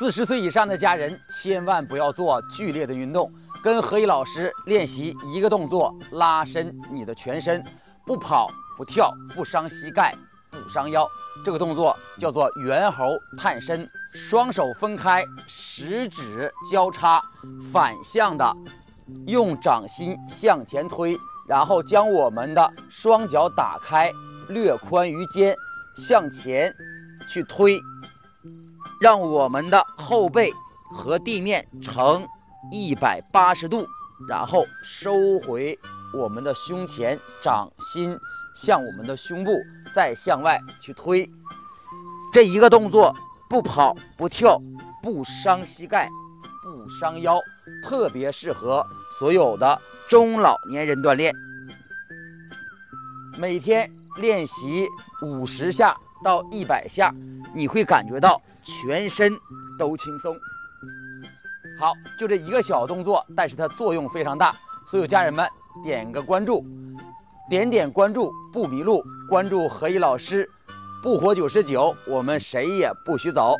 四十岁以上的家人千万不要做剧烈的运动，跟何毅老师练习一个动作，拉伸你的全身，不跑不跳，不伤膝盖，不伤腰。这个动作叫做猿猴探身，双手分开，食指交叉，反向的用掌心向前推，然后将我们的双脚打开，略宽于肩，向前去推。让我们的后背和地面呈一百八十度，然后收回我们的胸前，掌心向我们的胸部，再向外去推。这一个动作不跑不跳，不伤膝盖，不伤腰，特别适合所有的中老年人锻炼。每天练习五十下到一百下，你会感觉到。全身都轻松。好，就这一个小动作，但是它作用非常大。所有家人们点个关注，点点关注不迷路。关注何一老师，不活九十九，我们谁也不许走。